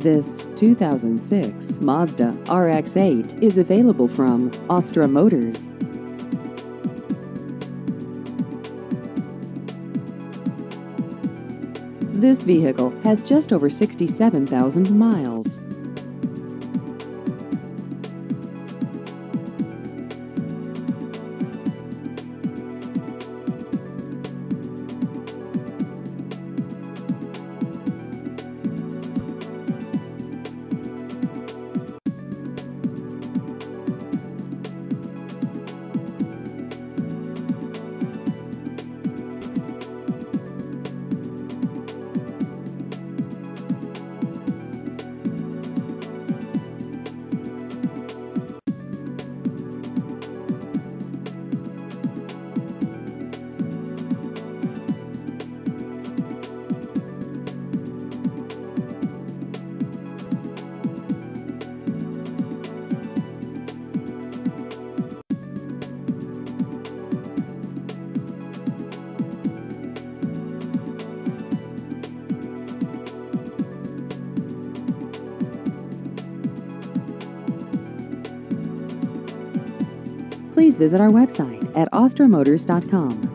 This 2006 Mazda RX-8 is available from Austra Motors. This vehicle has just over 67,000 miles. Please visit our website at austramotors.com.